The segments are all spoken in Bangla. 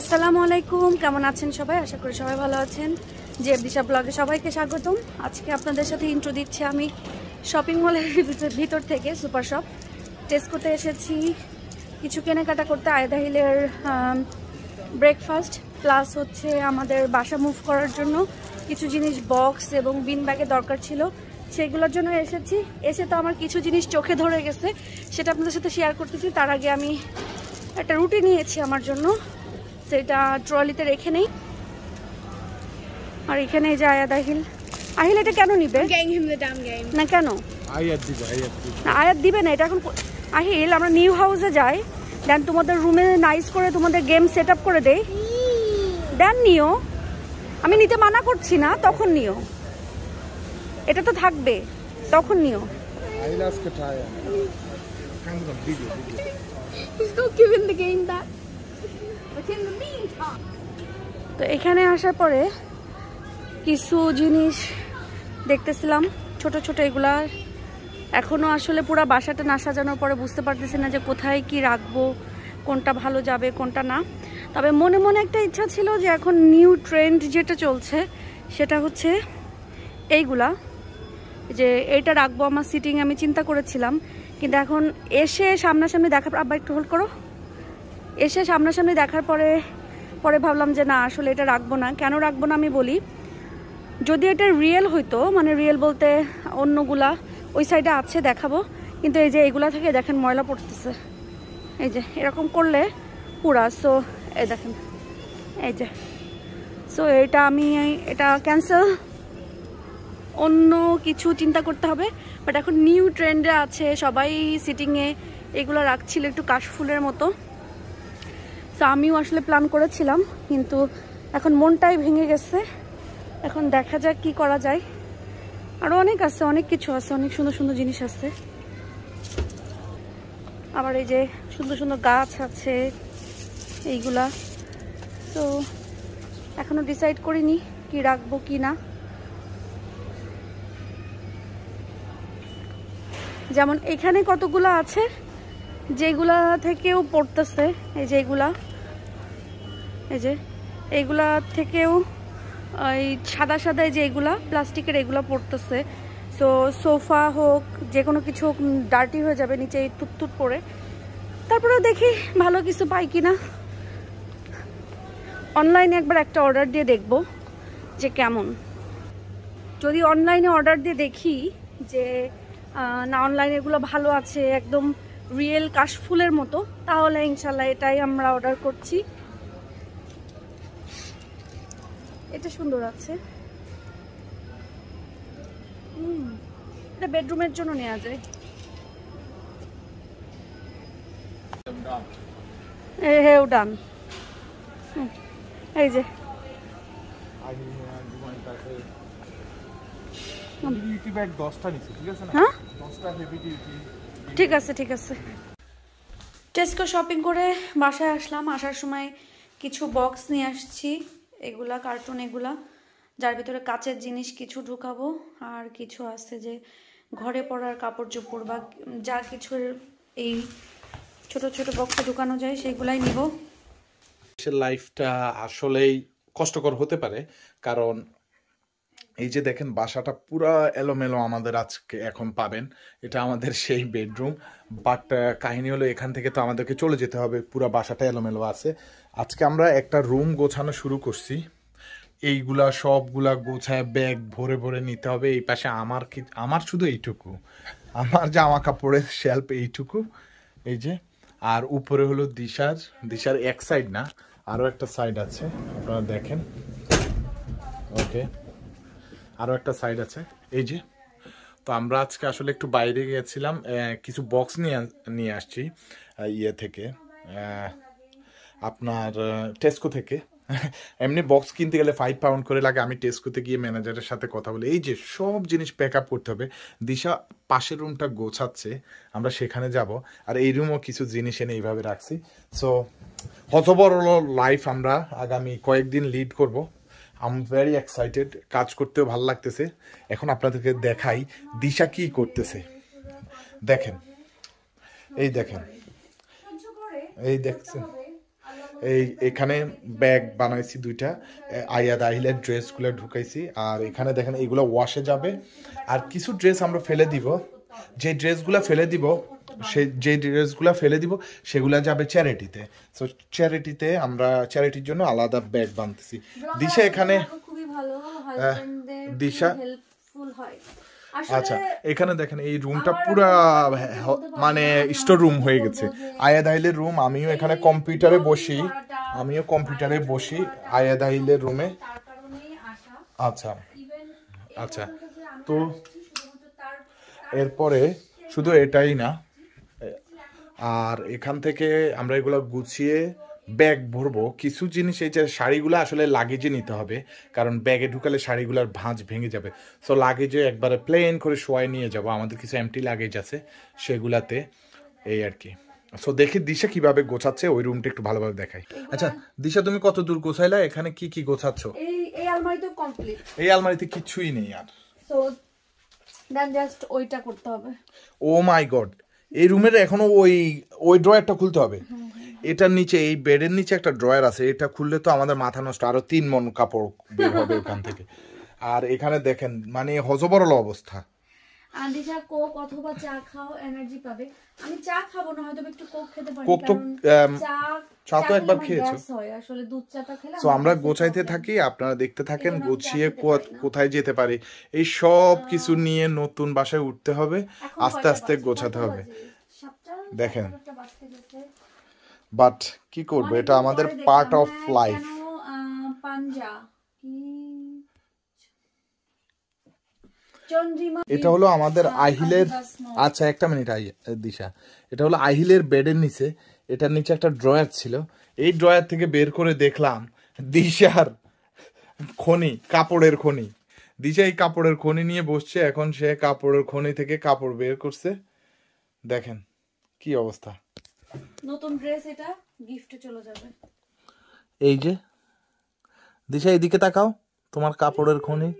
আসসালামু আলাইকুম। কেমন আছেন সবাই? আশা করি সবাই ভালো আছেন। জেব দিশা ব্লগে সবাইকে স্বাগতম। আজকে আপনাদের সাথে ইন্ট্রো দিচ্ছি আমি শপিং মলের ভিতর থেকে সুপার শপ টেস্ট করতে এসেছি। কিছু কেনাকাটা করতে আয়দা হিলের ব্রেকফাস্ট প্লাস হচ্ছে আমাদের বাসা মুভ করার জন্য কিছু জিনিস বক্স এবং বিন ব্যাগে দরকার ছিল। সেগুলোর জন্য এসেছি। এসে তো আমার কিছু জিনিস চোখে ধরে গেছে। সেটা আপনাদের সাথে শেয়ার করতেছি। তার আগে আমি একটা রুটি নিয়েছি আমার জন্য। সেটা ট্রলিতে রেখে নেই। আর এখানে এই যে আয়াত আহিল। আহিল এটা কেন নিবে? না কেন? আয়াত দিবে আয়াত দিবে। না আয়াত দিবে না এটা এখন আহিল আমরা নিউ হাউসে যাই। দেন তোমাদের রুমে নাইস করে তোমাদের গেম সেটআপ করে দেই। দেন নিও। আমি নিতে মানা করছি না তখন নিও। এটা তো থাকবে তখন নিও। He's not giving the game back. তো এখানে আসার পরে কিছু জিনিস দেখতেছিলাম, ছোট ছোট এগুলা। এখনও আসলে পুরো বাসাটা না সাজানোর পরে বুঝতে পারতেছি না যে কোথায় কি রাখব, কোনটা ভালো যাবে, কোনটা না। তবে মনে মনে একটা ইচ্ছা ছিল যে এখন নিউ ট্রেন্ড যেটা চলছে, সেটা হচ্ছে এইগুলা। যে এইটা রাখব আমার সিটিং আমি চিন্তা করেছিলাম, কিন্তু এখন এসে সামনাসামনি দেখার আবার একটু হোল্ড করো। এসে সামনাসামনি দেখার পরে পরে ভাবলাম যে না, আসলে এটা রাখব না। কেন রাখব না আমি বলি যদি এটা রিয়েল হইতো মানে রিয়েল বলতে অন্যগুলা, ওই সাইডে আছে দেখাবো, কিন্তু এই যে এইগুলা থেকে দেখেন ময়লা পড়তেছে। এই যে, এরকম করলে পুরা সো এই দেখেন, এই যে সো এটা আমি, এটা ক্যান্সেল অন্য কিছু চিন্তা করতে হবে বাট এখন নিউ ট্রেন্ডে আছে, সবাই সিটিংয়ে এগুলো রাখছিল একটু কাশফুলের মতো। তো আমিও আসলে প্ল্যান করেছিলাম, কিন্তু এখন মনটাই ভেঙে গেছে। এখন দেখা যাক কি করা যায়। আরও অনেক আছে, অনেক কিছু আছে, অনেক সুন্দর সুন্দর জিনিস আছে। আবার এই যে সুন্দর সুন্দর গাছ আছে, এইগুলা। তো এখনও ডিসাইড করিনি কি রাখব, কি না। যেমন এখানে কতগুলো আছে, যেগুলা থেকেও পড়তেছে, এই যে এগুলা। এই যে, এইগুলা থেকেও ওই সাদা সাদা যে এগুলা, প্লাস্টিকের এগুলা পড়তেছে। সো সোফা হোক যে কোনো কিছু হোক ডার্টি হয়ে যাবে নিচে, এই তুততুত পরে তারপরেও দেখি ভালো কিছু পাই কিনা। অনলাইনে একবার একটা অর্ডার দিয়ে দেখব যে কেমন। যদি অনলাইনে অর্ডার দিয়ে দেখি যে না অনলাইনে এগুলো ভালো আছে, একদম রিয়েল কাশফুলের মতো, তাহলে ইনশাল্লাহ এটাই আমরা অর্ডার করছি। এটা সুন্দর আছে। হুম এটা বেডরুমের জন্য নেওয়া যায়। হেউ ডান। এই যে। হ্যাঁ? ঠিক আছে ঠিক আছে। টেস্কো শপিং করে বাসায় আসলাম আসার সময় কিছু বক্স নিয়ে আসছি। এগুলা কার্টুন এগুলা, যার ভিতরে কাচের জিনিস কিছু ঢুকাবো, আর কিছু আছে যে ঘরে পড়ার কাপড় চোপড় বা যা কিছুর এই ছোট ছোট বক্সে ঢুকানো যায়, সেগুলাই নিব। লাইফটা আসলেই কষ্টকর হতে পারে, কারণ এই যে দেখেন, বাসাটা পুরা এলোমেলো আমাদের আজকে এখন পাবেন। এটা আমাদের সেই বেডরুম। বাট কাহিনী হলো এখান থেকে তো আমাদেরকে চলে যেতে হবে। পুরা বাসাটা এলোমেলো আছে। আজকে আমরা একটা রুম গোছানো শুরু করছি। এইগুলা সবগুলা গোছায় ব্যাগ ভরে ভরে নিতে হবে। এই পাশে আমার কি, আমার শুধু এইটুকু। আমার জামা কাপড়ের শেল্প এইটুকু। এই যে, আর উপরে হলো দিশার। দিশার এক সাইড না আরও একটা সাইড আছে। আপনারা দেখেন। ওকে আরও একটা সাইড আছে। এই যে, তো আমরা আজকে আসলে একটু বাইরে গিয়েছিলাম কিছু বক্স নিয়ে নিয়ে আসছি ইয়ে থেকে আপনার টেস্কো থেকে। এমনি বক্স কিনতে গেলে ফাইভ পাউন্ড করে লাগে, আমি টেস্কোতে গিয়ে ম্যানেজারের সাথে কথা বলি। এই যে সব জিনিস প্যাক আপ করতে হবে, দিশা পাশের রুমটা গোছাচ্ছে, আমরা সেখানে যাব, আর এই রুমও কিছু জিনিস এনে এইভাবে রাখছি। সো কত বড় লাইফ আমরা আগামী কয়েকদিন লিড করব। আম ভেরি এক্সাইটেড কাজ করতেও ভালো লাগতেছে। এখন আপনাদেরকে দেখাই দিশা কি করতেছে। দেখেন। এই দেখেন। এই দেখছেন। এই এখানে ব্যাগ বানাইছি দুইটা। এ, আয়াদ আহিলের ড্রেসগুলো ঢুকাইছি। আর এখানে দেখেন এইগুলো ওয়াশে যাবে। আর কিছু ড্রেস আমরা ফেলে দিব। যে ড্রেসগুলো ফেলে দিব সে যে ড্রেসগুলো ফেলে দিব সেগুলো যাবে চ্যারিটিতে সো চ্যারিটিতে আমরা চ্যারিটির জন্য আলাদা ব্যাগ বানতেছি। দিশা এখানে দিশা? হেল্পফুল হয়। আচ্ছা এখানে দেখেন এই রুমটা পুরা মানে স্টোর রুম হয়ে গেছে। আয়া আহিলের রুম আমিও এখানে কম্পিউটারে বসি। আমিও কম্পিউটারে বসি আয়া আহিলের রুমে আচ্ছা। আচ্ছা। তো এরপরে শুধু এটাই না আর এখান থেকে আমরা এগুলো গুছিয়ে ব্যাগ ভরবো। কিছু জিনিস এই যে শাড়িগুলো আসলে লাগেজে নিতে হবে কারণ ব্যাগে ঢুকালে শাড়িগুলোর ভাঁজ ভেঙে যাবে। সো লাগেজে একবারে প্লেন করে শোয়াই নিয়ে যাব। আমাদের কিছু এমটি লাগেজ আছে সেগুলাতে এই আর কি। সো দেখি দিশা কীভাবে গোছাচ্ছে ওই রুমটা একটু ভালোভাবে দেখাই। আচ্ছা দিশা তুমি কত দূর গোছাইলা? এখানে কি কি গোছাচ্ছ? এই এই আলমারি তো কমপ্লিট এই আলমারিতে কিচ্ছুই নেই আর। সো দেন জাস্ট ওইটা করতে হবে। ও মাই গড এই রুমের এখনও ওই ওই ড্রয়ারটা খুলতে হবে। এটার নিচে, এই বেডের নিচে একটা ড্রয়ার আছে, এটা খুললে তো আমাদের মাথা নষ্ট, আরও তিন মন কাপড় বের হবে ওখান থেকে। আর এখানে দেখেন মানে হজবরল অবস্থা। আন্দিশা কোক অথবা চা খাও এনার্জি পাবে। আমি চা খাব না হয়তো একটু কোক খেতে পারি কোক তো, চা তো একবার খেয়েছো। আসলে দুধ চাটা তো আমরা গোছাইতে থাকি আপনারা দেখতে থাকেন গুছিয়ে। কোথায় যেতে পারি। এই সব কিছু নিয়ে নতুন বাসায় উঠতে হবে আস্তে আস্তে গোছাতে হবে। দেখেন। বাট কি করব এটা আমাদের পার্ট অফ লাইফ পাঞ্জা? কি এটা হলো আমাদের আহিলের আচ্ছা একটা মিনিট দিশা। এটা হলো আহিলের বেডের নিচে। এটার নিচে একটা ড্রয়ার ছিল। এই ড্রয়ার থেকে বের করে দেখলাম দিশার খনি কাপড়ের খনি। দিশা এই কাপড়ের খনি নিয়ে বসছে। এখন সে কাপড়ের খনি থেকে কাপড় বের করছে। দেখেন কি অবস্থা। নতুন ড্রেস এটা গিফটে চলে যাবে। এই যে দিশা এদিকে তাকাও। তোমার কাপড়ের খনি।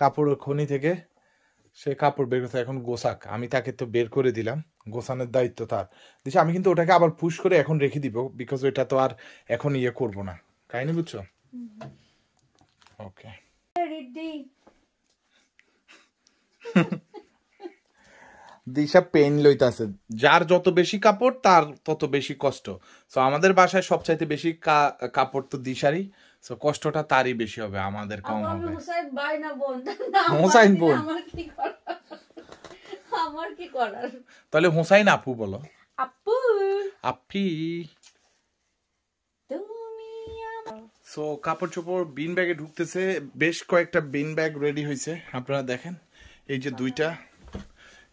কাপড়ের খনি থেকে সে কাপড় বের করতে এখন গোসাক। আমি তাকে তো বের করে দিলাম। গোসানের দায়িত্ব তার। দিশা, আমি কিন্তু ওটাকে আবার পুশ করে এখন রেখে দিব বিকজ ওইটা তো আর এখন ইয়ে করব না। কাহিনি বুঝছ? ওকে দিশা পেন লইতাছে। যার যত বেশি কাপড়, তার তত বেশি কষ্ট। সো আমাদের বাসায় সবচাইতে বেশি কাপড় তো দিশারই। সো কষ্টটা তারই বেশি হবে আমাদের কম হবে। হুসাইন বোন? আমার কি- করার? তাহলে হোসাইন আপু বলো। আপু। আপি সো কাপড় চোপড় বিন ব্যাগে ঢুকতেছে বেশ কয়েকটা বিন ব্যাগ রেডি হয়েছে আপনারা দেখেন। এই যে দুইটা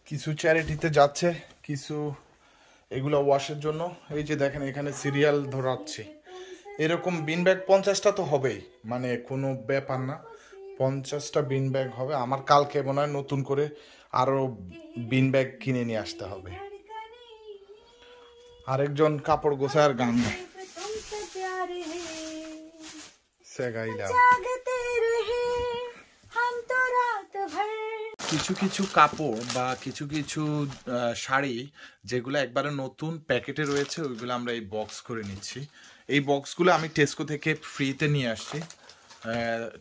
কিছু চ্যারিটিতে যাচ্ছে কিছু এগুলো ওয়াশের জন্য। এই যে দেখেন এখানে সিরিয়াল ধরাচ্ছে। এরকম বিন ব্যাগ পঞ্চাশটা তো হবেই। মানে কোনো ব্যাপার না। পঞ্চাশটা বিন ব্যাগ হবে। আমার কালকে মনে হয় নতুন করে আরও বিন ব্যাগ কিনে নিয়ে আসতে হবে। আরেকজন কাপড় গোছার গান গায়। সেগাইলাম। কিছু কিছু কাপড় বা কিছু কিছু শাড়ি যেগুলো একবারে নতুন প্যাকেটে রয়েছে ওইগুলো আমরা এই বক্স করে নিচ্ছি। এই বক্সগুলো আমি টেস্কো থেকে ফ্রিতে নিয়ে আসছি।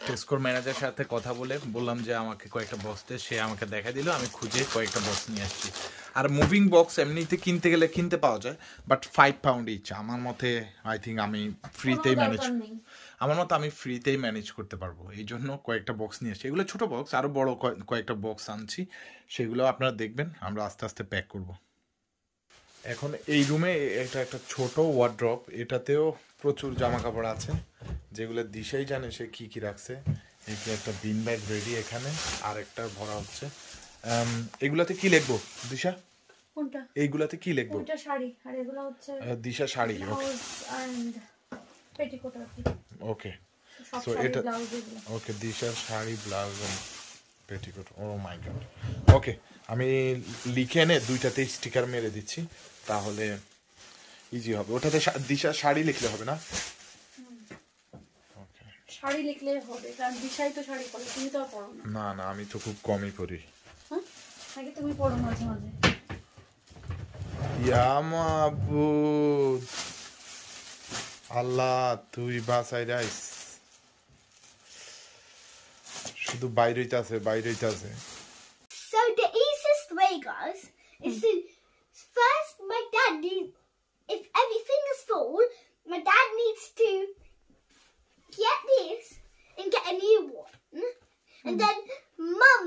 টেস্কোর ম্যানেজার সাথে কথা বলে বললাম যে আমাকে কয়েকটা বক্স দে সে আমাকে দেখা দিল আমি খুঁজে কয়েকটা বক্স নিয়ে আসছি। আর মুভিং বক্স এমনিতে কিনতে গেলে কিনতে পাওয়া যায় বাট ফাইভ পাউন্ড ইচ আমার মতে আই থিঙ্ক আমি ফ্রিতেই ম্যানেজ। আমার মতো আমি ফ্রিতেই ম্যানেজ করতে পারব। এই জন্য কয়েকটা বক্স নিয়ে আসছি। এগুলো ছোটো বক্স আরও বড় কয়- কয়েকটা বক্স আনছি। সেগুলো আপনারা দেখবেন আমরা আস্তে আস্তে প্যাক করব। এখন এই রুমে এটা একটা ছোট ওয়ার্ড্রপ এটাতেও প্রচুর জামা কাপড় আছে। যেগুলো দিশাই জানে সে কী কী রাখছে। যে একটা বিন ব্যাগ রেডি এখানে আর একটা ভরা হচ্ছে। এগুলাতে কি লিখব দিশা? কোনটা? এইগুলাতে কি লিখব? ওইটা শাড়ি? আর এগুলো হচ্ছে দিশা শাড়ি ওকে পেটিকোট কি। ওকে সো এটা- ওকে দিশার sari blouse petticoat oh my god okay আমি লিখে এনে দুইটাতে স্টিকার মেরে দিচ্ছি তাহলে ইজি হবে। ওটাতে শা- দিশার শাড়ি লিখলে হবে না? ওকে শাড়ি লিখলে হবে কারণ দিশাই তো শাড়ি পরে তুমি তো পরো না। না না আমি তো খুব কমই পরি। হ্যাঁ নাকি তুমি পরো মাঝে মাঝে। ইয়া মাবুদ আল্লাহ তুই বাসাই রাইস শুধু বাইরেইতে আছে বাইরেইতে আছে So the easiest way, guys, is to first my dad needs if everything is full, my dad needs to get this and get a new one, and then mum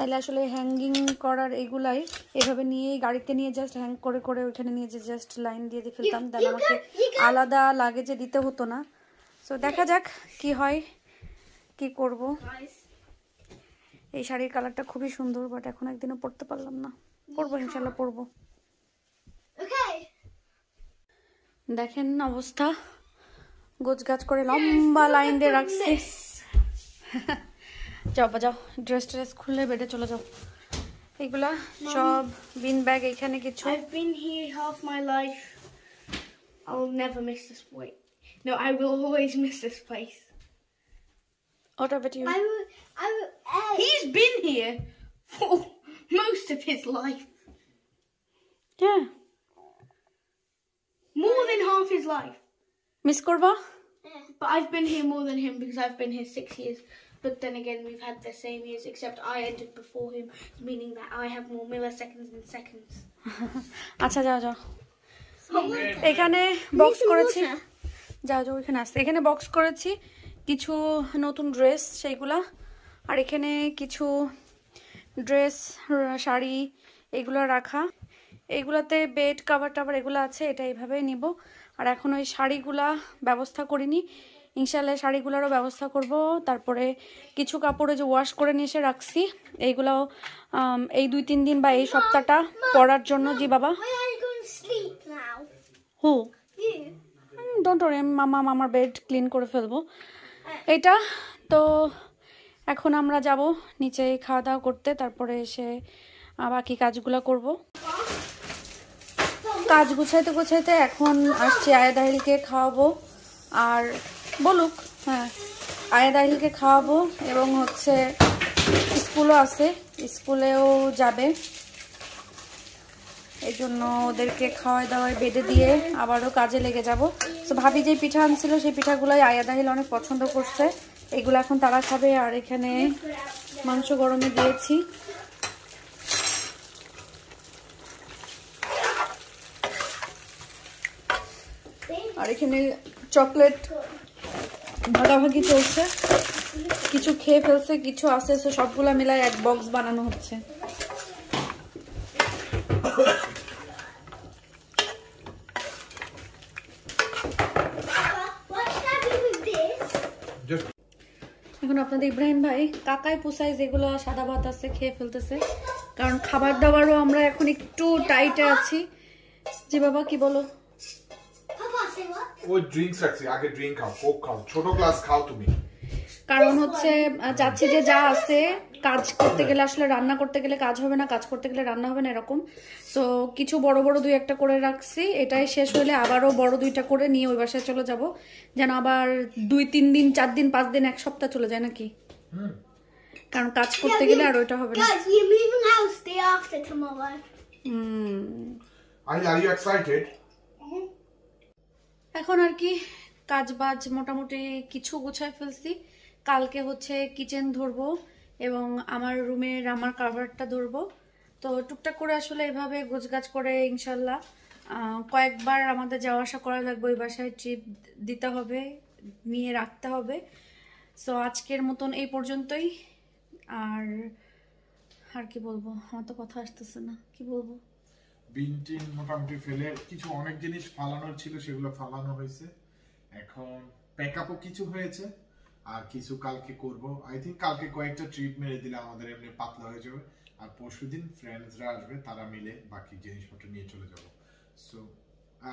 তাহলে আসলে হ্যাঙ্গিং করার এগুলাই এভাবে নিয়ে গাড়িতে নিয়ে জাস্ট হ্যাং করে করে ওইখানে নিয়ে যে জাস্ট লাইন দিয়ে দিয়ে ফেলতাম দেন আমাকে আলাদা লাগেজে দিতে হতো না। সো দেখা যাক কি হয় কি করব। এই শাড়ির কালারটা খুবই সুন্দর বাট এখন একদিনও পরতে পারলাম না। পরবো ইনশাল্লাহ পরবো। দেখেন অবস্থা। গোছ গাছ করে লম্বা লাইন দিয়ে রাখছি। যাও বা যাও ড্রেস ট্রেস খুলে বেডে চলে যাও এগুলা সব বিন ব্যাগ এখানে কিছু I've been here half my life. I'll never miss this place. No, I will always miss this place. What about you? I will. I will. He's been here for most of his life. Yeah. More than half his life. Miss করবা But I've been here more than him because I've been here six years. But then again, we've had the same years, except I entered before him, meaning that I have more milliseconds than seconds. আচ্ছা যাও যাও। এখানে বক্স করেছি। যাও যাও এখানে আসতে। এখানে বক্স করেছি কিছু নতুন ড্রেস সেইগুলা। আর এখানে কিছু ড্রেস শাড়ি এগুলো রাখা। এগুলাতে বেড কাভার টাভার এগুলো আছে এটা এইভাবেই নিব। আর এখন ওই শাড়িগুলা ব্যবস্থা করিনি। ইনশাল্লাহ শাড়িগুলোরও ব্যবস্থা করব। তারপরে কিছু কাপড়ে যে ওয়াশ করে নিয়ে এসে রাখছি এইগুলাও আম, এই দুই তিন দিন বা এই সপ্তাহটা পরার জন্য। জি বাবা? হু. ডোন্ট ওরি মামা মামার বেড ক্লিন করে ফেলব। এটা তো এখন আমরা যাব নিচে খাওয়া দাওয়া করতে তারপরে এসে বাকি কাজগুলো করব। কাজ গুছাইতে গুছাইতে এখন আসছি আয়া দাহিলকে খাওয়াবো। আর বলুক। হ্যাঁ। আয়া দাহিলকে খাওয়াবো এবং হচ্ছে স্কুলও আছে, স্কুলেও যাবে। এই জন্য ওদেরকে খাওয়াই দাওয়াই বেঁধে দিয়ে আবারও কাজে লেগে যাব। তো ভাবি যে পিঠা আনছিল, সেই পিঠাগুলাই আয়া দাহিল অনেক পছন্দ করছে। এগুলো এখন তারা খাবে, আর এখানে মাংস গরমে দিয়েছি। আর এখানে চকলেট ভাগাভাগি চলছে। কিছু খেয়ে ফেলছে, কিছু আছে সবগুলা মিলায় এক বক্স বানানো হচ্ছে। এখন আপনাদের ইব্রাহিম ভাই কাকাই পোসাই যেগুলো সাদা ভাত আছে, খেয়ে ফেলতেছে। কারণ খাবার দাবারও আমরা এখন একটু টাইটে আছি। যে বাবা, কি বলো? ড্রিঙ্কস রাখছি আগে ড্রিঙ্ক খাও কোক খাও ছোট গ্লাস খাও তুমি। কারণ হচ্ছে চাচ্ছি যে যা আছে কাজ করতে গেলে আসলে রান্না করতে গেলে কাজ হবে না কাজ করতে গেলে রান্না হবে না এরকম। তো কিছু বড় বড় দুই একটা করে রাখছি এটাই শেষ হলে আবারও বড় দুইটা করে নিয়ে ওই বাসায় চলে যাব। যেন আবার দুই তিন দিন চার দিন পাঁচ দিন এক সপ্তাহ চলে যায় নাকি? কারণ কাজ করতে গেলে আর ওইটা হবে না. হুম। এখন আর কি কাজ বাজ মোটামুটি কিছু গুছায় ফেলছি। কালকে হচ্ছে কিচেন ধরবো এবং আমার রুমের আমার কাভারটা ধরবো। তো টুকটাক করে আসলে এভাবে গোছগাছ করে ইনশাল্লাহ। কয়েকবার আমাদের যাওয়া আসা করা লাগবে, ওই বাসায় ট্রিপ দিতে হবে, নিয়ে রাখতে হবে। সো আজকের মতন এই পর্যন্তই। আর আর কি বলব? আমার তো কথা আসতেছে না। কি বলব? বিন মোটামুটি ফেলে, কিছু অনেক জিনিস ফালানোর ছিল, সেগুলো ফালানো হয়েছে। এখন প্যাকআপও কিছু হয়েছে, আর কিছু কালকে করব। আই থিঙ্ক কালকে কয়েকটা ট্রিপ মেরে দিলে আমাদের এমনি পাতলা হয়ে যাবে। আর পরশুদিন ফ্রেন্ডসরা আসবে, তারা মিলে বাকি জিনিসপত্র নিয়ে চলে যাব। সো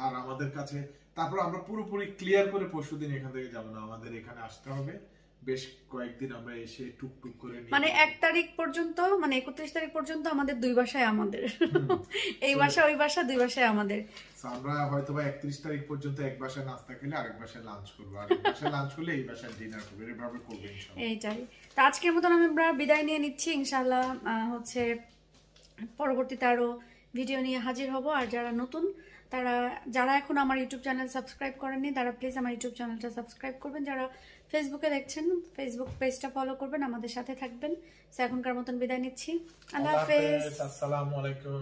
আর আমাদের কাছে, তারপর আমরা পুরোপুরি ক্লিয়ার করে পরশু দিন এখান থেকে যাব না, আমাদের এখানে আসতে হবে। বেশ কয়েকদিন আমরা এসে টুকটুক করে মানে এক তারিখ পর্যন্ত মানে একত্রিশ তারিখ পর্যন্ত আমাদের দুই বাসায় আমাদের। এই বাসা ওই বাসা দুই বাসায় আমাদের। আমরা হয়তো বা একত্রিশ তারিখ পর্যন্ত এক বাসায় নাস্তা খেলে আরেক বাসায় লাঞ্চ করব। আর এক বাসায় লাঞ্চ করলে এই বাসায় ডিনার করব। এভাবে করব এইটাই। তো আজকের মতন আমি আমরা বিদায় নিয়ে নিচ্ছি। ইনশাল্লাহ হচ্ছে পরবর্তীতে আরও ভিডিও নিয়ে হাজির হব। আর যারা নতুন তারা যারা এখন আমার ইউটিউব চ্যানেল সাবস্ক্রাইব করেননি তারা প্লিজ আমার ইউটিউব চ্যানেলটা সাবস্ক্রাইব করবেন। যারা ফেসবুকে দেখছেন ফেসবুক পেজটা ফলো করবেন আমাদের সাথে থাকবেন। তো এখনকার মতন বিদায় নিচ্ছি। আল্লাহ হাফেজ। আসসালামু আলাইকুম।